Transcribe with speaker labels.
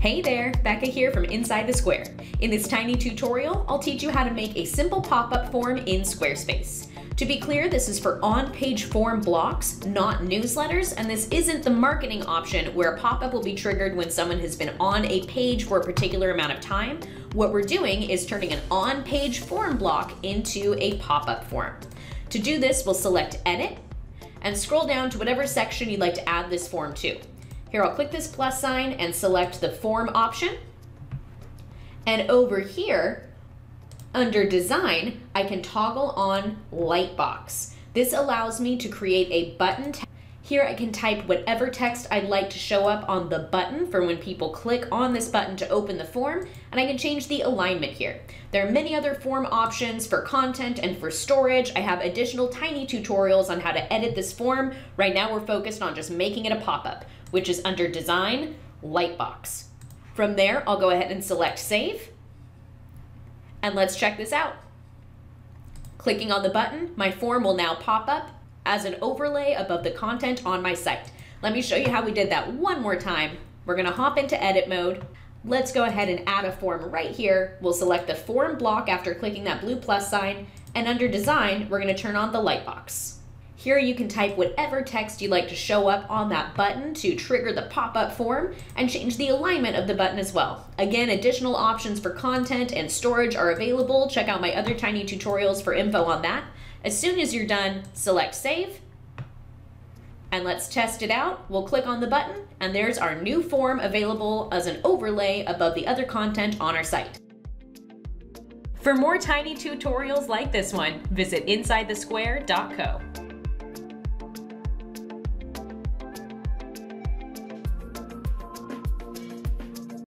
Speaker 1: Hey there, Becca here from Inside the Square. In this tiny tutorial, I'll teach you how to make a simple pop-up form in Squarespace. To be clear, this is for on-page form blocks, not newsletters, and this isn't the marketing option where a pop-up will be triggered when someone has been on a page for a particular amount of time. What we're doing is turning an on-page form block into a pop-up form. To do this, we'll select Edit and scroll down to whatever section you'd like to add this form to. Here, I'll click this plus sign and select the form option. And over here, under design, I can toggle on Lightbox. This allows me to create a button here I can type whatever text I'd like to show up on the button for when people click on this button to open the form, and I can change the alignment here. There are many other form options for content and for storage. I have additional tiny tutorials on how to edit this form. Right now we're focused on just making it a pop-up, which is under Design, Lightbox. From there, I'll go ahead and select Save, and let's check this out. Clicking on the button, my form will now pop up as an overlay above the content on my site. Let me show you how we did that one more time. We're gonna hop into edit mode. Let's go ahead and add a form right here. We'll select the form block after clicking that blue plus sign, and under design, we're gonna turn on the light box. Here you can type whatever text you'd like to show up on that button to trigger the pop-up form and change the alignment of the button as well. Again, additional options for content and storage are available. Check out my other tiny tutorials for info on that. As soon as you're done, select Save, and let's test it out. We'll click on the button, and there's our new form available as an overlay above the other content on our site. For more tiny tutorials like this one, visit InsideTheSquare.co.